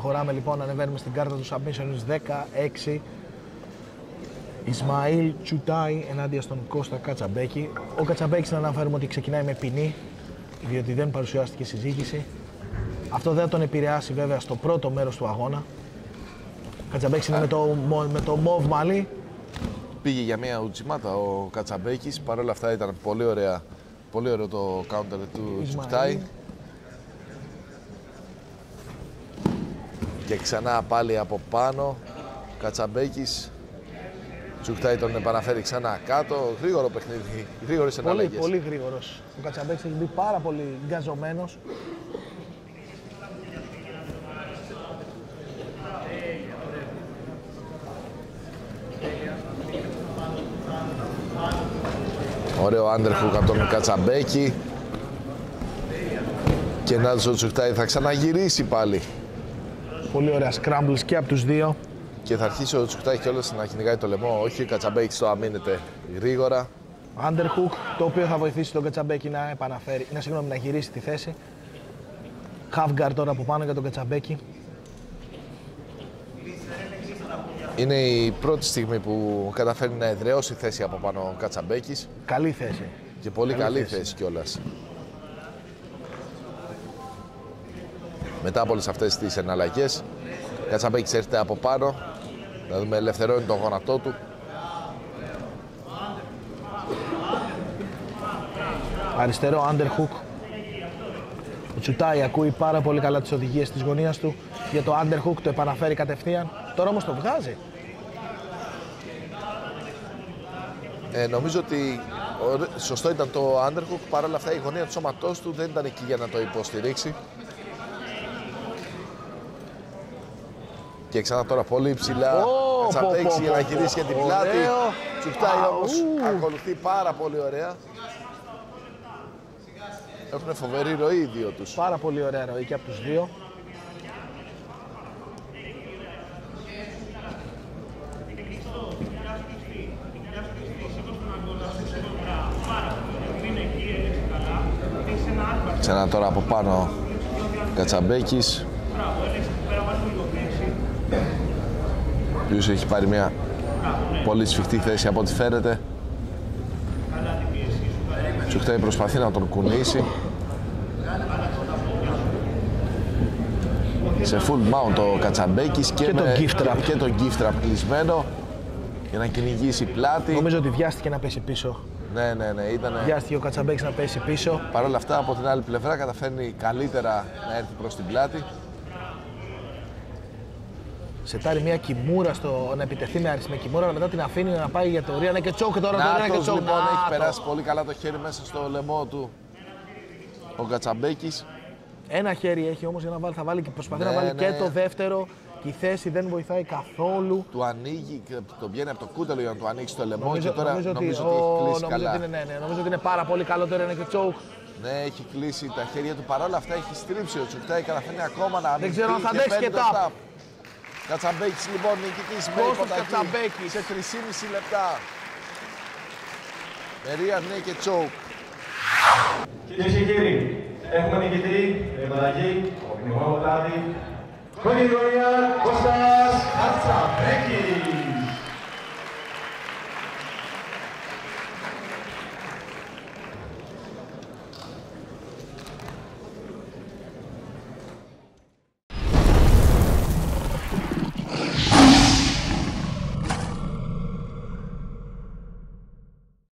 προχωράμε λοιπόν, ανεβαίνουμε στην κάρτα του submission 16. Ισμαήλ Τσουτάι ενάντια στον Κώστα Κατσαμπέκη. Ο Κατσαμπέκης να αναφέρουμε ότι ξεκινάει με ποινή, διότι δεν παρουσιάστηκε συζήτηση. Αυτό δεν θα τον επηρεάσει βέβαια στο πρώτο μέρος του αγώνα. Ο Κατσαμπέκης είναι με το, με το μοβ μαλλί. Πήγε για μια ουτσιμάτα ο Κατσαμπέκης, παρ' όλα αυτά ήταν πολύ, ωραία, πολύ ωραίο το counter του Τσουκτάι. Και ξανά πάλι από πάνω, Κατσαμπέκης Τσουκτάι τον επαναφέρει ξανά κάτω. Γρήγορο παιχνίδι, γρήγορες εναλλαγές. Πολύ, πολύ γρήγορος. Ο Κατσαμπέκης έχει μπει πάρα πολύ γκαζωμένος. Ωραίο underhook από τον Κατσαμπέκη. Και να ο Τσουκτάι θα ξαναγυρίσει πάλι. Πολύ ωραία scrambles και από τους δύο και θα αρχίσει ο Τσουκτάκη κιόλας να κυνηγάει το λαιμό. Όχι, ο Κατσαμπέκης το αμήνεται γρήγορα. Underhook, το οποίο θα βοηθήσει τον Κατσαμπέκη να επαναφέρει, να, συγγνώμη, να γυρίσει τη θέση. Half guard τώρα από πάνω για τον Κατσαμπέκη. Είναι η πρώτη στιγμή που καταφέρει να εδραιώσει θέση από πάνω ο Κατσαμπέκης. Καλή θέση. Και πολύ καλή, καλή θέση, θέση κιόλας. Μετά από όλες αυτές τις εναλλαγές, Κατσαμπέκης έρχεται από πάνω. Να δούμε ελευθερώνει τον γόνατό του. Αριστερό underhook. Ο Τσουτάι ακούει πάρα πολύ καλά τις οδηγίες της γωνίας του. Για το underhook το επαναφέρει κατευθείαν. Τώρα όμως το βγάζει. Ε, νομίζω ότι σωστό ήταν το underhook. Παρ' όλα αυτά η γωνία του σώματός του δεν ήταν εκεί για να το υποστηρίξει. Και ξανά τώρα πολύ ψηλά. Oh, Τσαπέξει για να γυρίσει για την πλάτη. Τσουφτάει όμως. Ακολουθεί πάρα πολύ ωραία. Έχουν φοβερή ροή οι δύο τους. Πάρα πολύ ωραία ροή και από τους δύο. Ξανά τώρα από πάνω Κατσαμπέκης οποίος έχει πάρει μια πολύ σφιχτή θέση από ό,τι φαίνεται. Τσουχτάι προσπαθεί να τον κουνήσει. Σε full mount ο Κατσαμπέκης και, και, με, το και το gift trap κλεισμένο για να κυνηγήσει πλάτη. Νομίζω ότι βιάστηκε να πέσει πίσω. Ναι, ναι, ναι. Ήταν... Βιάστηκε ο Κατσαμπέκης να πέσει πίσω. Παρ' όλα αυτά από την άλλη πλευρά καταφέρνει καλύτερα να έρθει προς την πλάτη σετάρει μια κοιμούρα στο να επιτεθεί με αριστερή κοιμούρα, αλλά μετά την αφήνει να πάει για το ρία. Ναι και τσόκ τώρα να, το και τσόκ. Λοιπόν, έχει περάσει πολύ καλά το χέρι μέσα στο λαιμό του ο Γκατσαμπέκης. Ένα χέρι έχει όμως για να βάλει, θα βάλει και προσπαθεί να ναι, βάλει και ναι. το δεύτερο. Και η θέση δεν βοηθάει καθόλου. Του ανοίγει, το βγαίνει από το κούτελο για να του ανοίξει το λαιμό νομίζω, και τώρα νομίζω, ότι, νομίζω ότι έχει κλείσει νομίζω καλά. Ότι είναι, ναι, ναι, νομίζω ότι είναι πάρα πολύ καλό τώρα είναι και τσόκ. Ναι, έχει κλείσει τα χέρια του. Παρ' όλα αυτά έχει στρίψει ο Τσουκτάι, καταφέρνει ακόμα να Δεν ξέρω αν θα αντέξει και τάπ. Κατσαμπέκης λοιπόν νικητής με υποταγή σε 3,5 λεπτά. Μερία ναι και τσόκ. Κυρίες και κύριοι, έχουμε νικητή με υποταγή, ο πνιγμό Βλάδη, Κόνη Κωστάς Κατσαμπέκης.